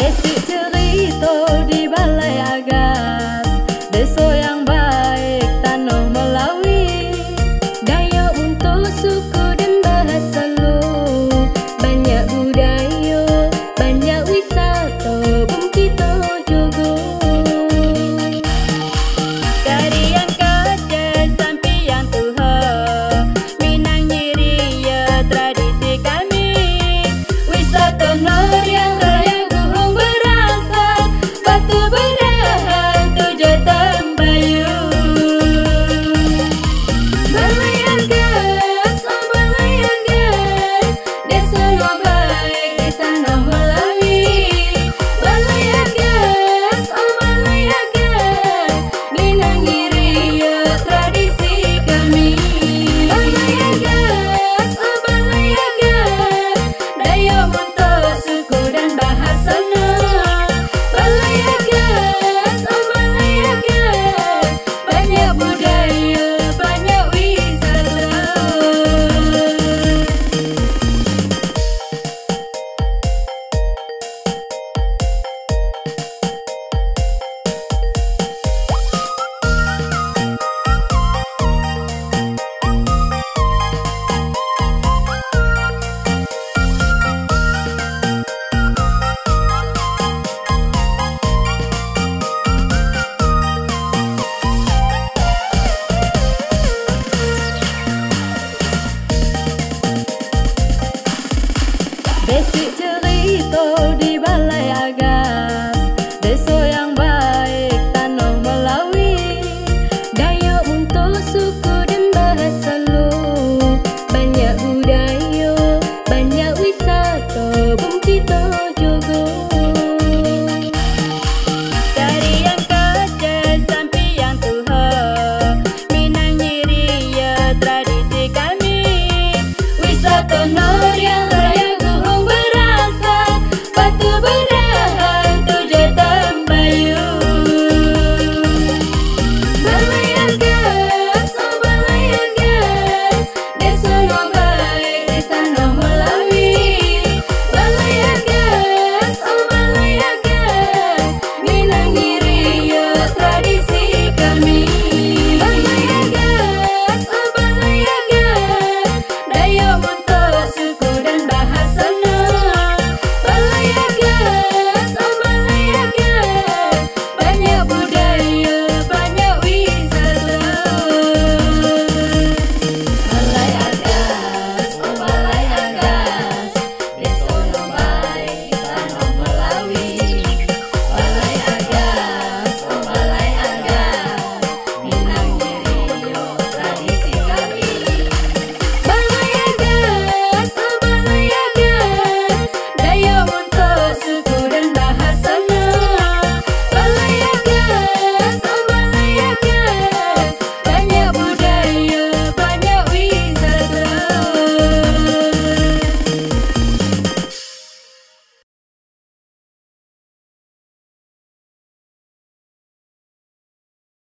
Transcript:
Resik cerita di balai agama Desi cerita di balai agas. Deso yang baik tanah Melawi Dayo untuk suku dan bahasa lu Banyak budaya, banyak wisata Bukti juga Dari yang kecil sampai yang tua Minang nyeri ya tradisi kami Wisata Noria